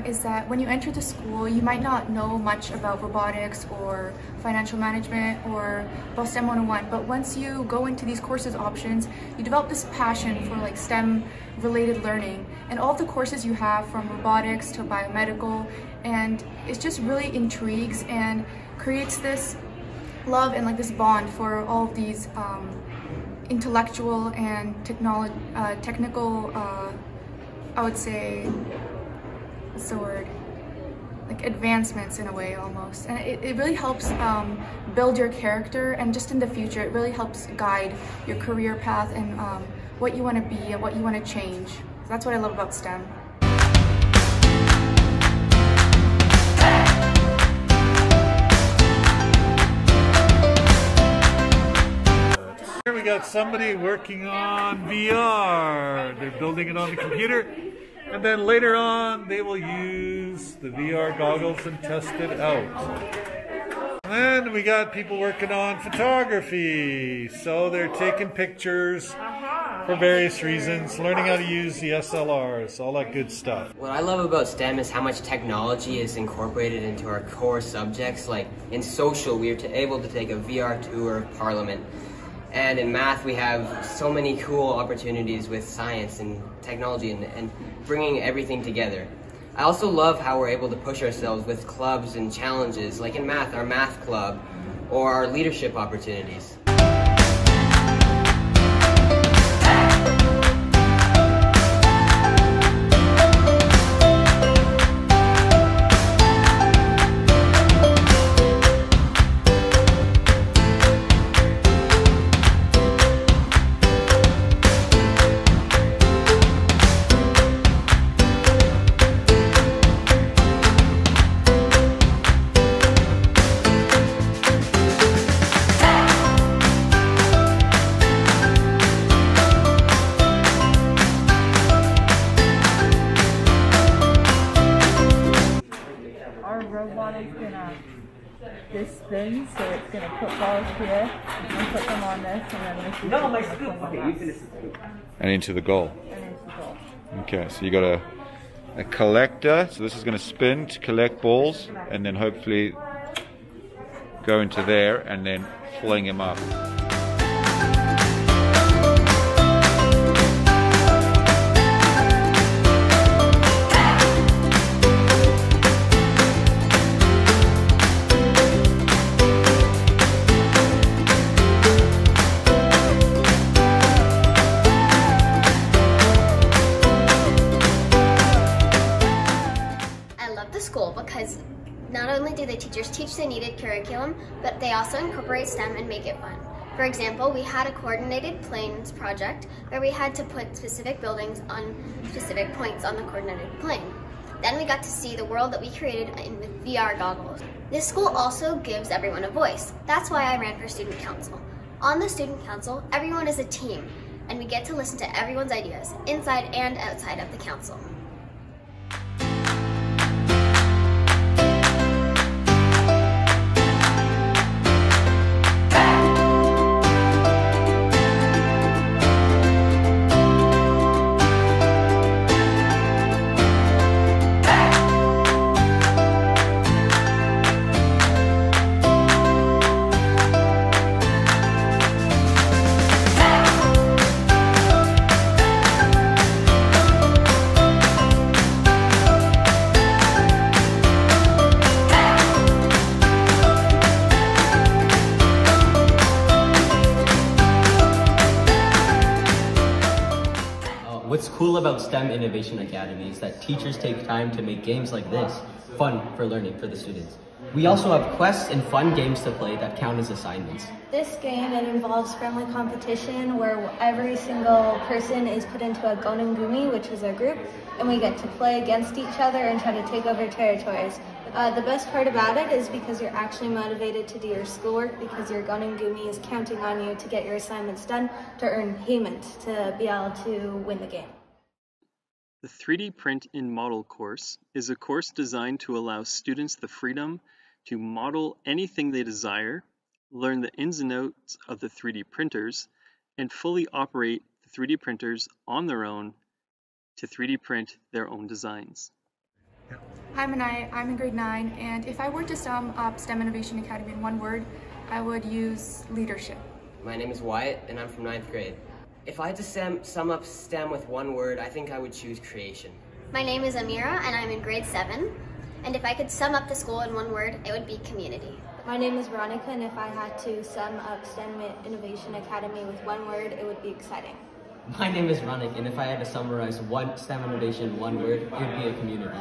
when you enter the school, you might not know much about robotics or financial management or STEM 101, but once you go into these courses options, you develop this passion for like STEM related learning. And all the courses you have from robotics to biomedical and it just really intrigues and creates this love and like this bond for all of these um, intellectual and technolo- uh, technical, uh, I would say, what's the word? Like advancements in a way almost. And it, it really helps um, build your character and just in the future, it really helps guide your career path and um, what you want to be and what you want to change. So that's what I love about STEM. Here we got somebody working on VR. They're building it on the computer. And then later on, they will use the VR goggles and test it out. And then we got people working on photography. So they're taking pictures for various reasons, learning how to use the SLRs, all that good stuff. What I love about STEM is how much technology is incorporated into our core subjects. Like in social, we are able to take a VR tour of Parliament. And in math, we have so many cool opportunities with science and technology and, and bringing everything together. I also love how we're able to push ourselves with clubs and challenges, like in math, our math club, or our leadership opportunities. Our robot is gonna this spin, so it's gonna put balls here and put them on this, and then this is no, my scoop. Okay, you finish and into the goal. And into the goal. Okay, so you got a a collector. So this is going to spin to collect balls, and then hopefully go into there, and then fling him up. Only do the teachers teach the needed curriculum, but they also incorporate STEM and make it fun. For example, we had a coordinated planes project where we had to put specific buildings on specific points on the coordinated plane. Then we got to see the world that we created in VR goggles. This school also gives everyone a voice. That's why I ran for student council. On the student council, everyone is a team, and we get to listen to everyone's ideas, inside and outside of the council. What's cool about STEM Innovation Academy is that teachers take time to make games like this fun for learning for the students. We also have quests and fun games to play that count as assignments. This game it involves friendly competition where every single person is put into a Gonengumi, which is a group, and we get to play against each other and try to take over territories. Uh, the best part about it is because you're actually motivated to do your schoolwork because your Gonengumi is counting on you to get your assignments done to earn payment to be able to win the game. The 3D Print in Model course is a course designed to allow students the freedom to model anything they desire, learn the ins and outs of the 3D printers, and fully operate the 3D printers on their own to 3D print their own designs. Hi Manai, I'm in grade 9 and if I were to sum up STEM Innovation Academy in one word, I would use leadership. My name is Wyatt and I'm from ninth grade. If I had to sum, sum up STEM with one word, I think I would choose creation. My name is Amira and I'm in grade 7. And if I could sum up the school in one word, it would be community. My name is Veronica, and if I had to sum up STEM Innovation Academy with one word, it would be exciting. My name is Ronik, and if I had to summarize one STEM innovation in one word, it would be a community.